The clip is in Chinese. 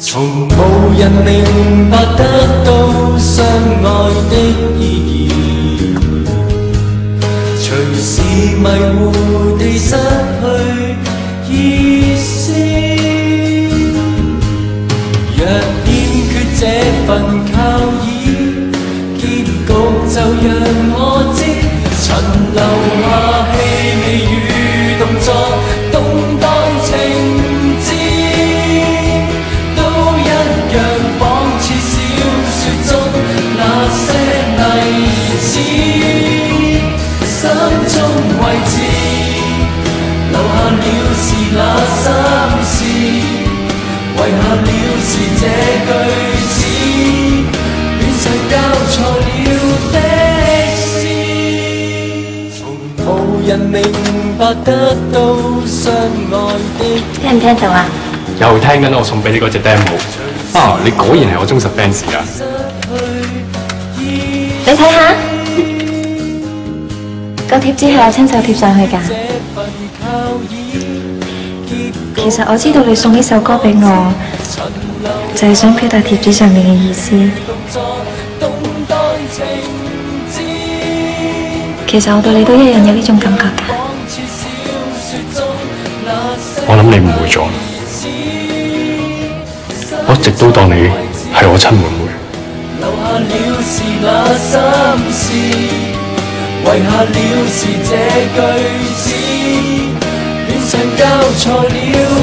从无人明白得到相爱的意义，随时迷糊地失去意思。若欠缺这份。心中位置留下了是那心事，遗下了是这句子，乱上交错了的诗，无人明白得到相爱的。听唔听到啊？又听紧我送俾你嗰只 demo 啊！你果然系我忠实 fans 啊！你睇下。个贴纸系我亲手贴上去噶。其实我知道你送呢首歌俾我，就系想表达贴纸上面嘅意思。其实我对你都一样有呢种感觉噶。我谂你误会咗，我一直都当你系我亲妹妹。了是那心事，遗下了是这句子，恋上交错了。